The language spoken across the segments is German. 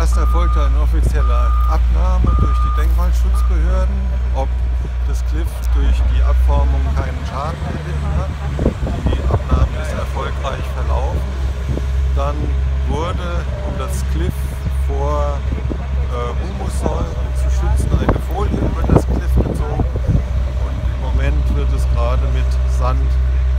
erfolgte eine offizielle Abnahme durch die Denkmalschutzbehörden, ob das Cliff durch die Abformung keinen Schaden erlitten hat. Die Abnahme ist erfolgreich verlaufen. Dann wurde, um das Cliff vor äh, Humussäuren zu schützen, eine Folie über das Cliff gezogen und im Moment wird es gerade mit Sand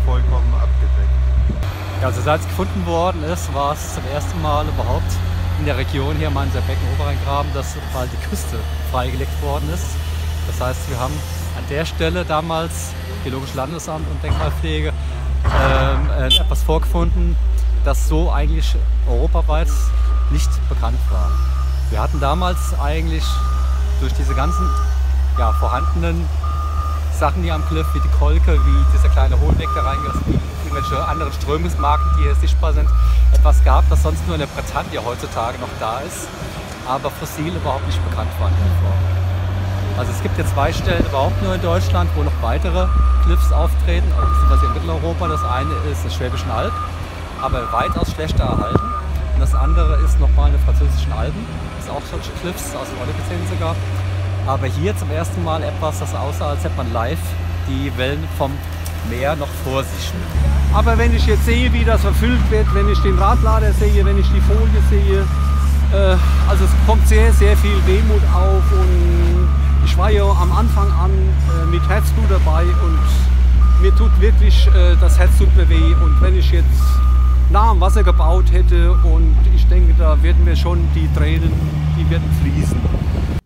vollkommen abgedeckt. Also seit es gefunden worden ist, war es zum ersten Mal überhaupt in der Region hier am Becken Oberrheingraben, dass mal die Küste freigelegt worden ist. Das heißt, wir haben an der Stelle damals Geologisches Landesamt und Denkmalpflege ähm, äh, etwas vorgefunden, das so eigentlich europaweit nicht bekannt war. Wir hatten damals eigentlich durch diese ganzen ja, vorhandenen Sachen hier am Cliff, wie die Kolke, wie dieser kleine Hohlweg da reingeht, wie irgendwelche anderen Strömungsmarken, die hier sichtbar sind, etwas gab, das sonst nur in der Bretagne heutzutage noch da ist, aber fossil überhaupt nicht bekannt war in der Form. Also es gibt jetzt zwei Stellen überhaupt nur in Deutschland, wo noch weitere Cliffs auftreten, beziehungsweise in Mitteleuropa. Das eine ist das Schwäbischen Alb, aber weitaus schlechter erhalten. Und das andere ist nochmal in den französischen Alpen. Das ist auch solche Cliffs aus dem Oligozän sogar. Aber hier zum ersten Mal etwas, das aussah, als hätte man live die Wellen vom Meer noch vor sich. Aber wenn ich jetzt sehe, wie das verfüllt wird, wenn ich den Radlader sehe, wenn ich die Folie sehe, äh, also es kommt sehr, sehr viel Wehmut auf und ich war ja am Anfang an äh, mit Herzblut dabei und mir tut wirklich äh, das Herzblut weh und wenn ich jetzt nah am Wasser gebaut hätte und ich denke, da werden wir schon die Tränen, die werden fließen.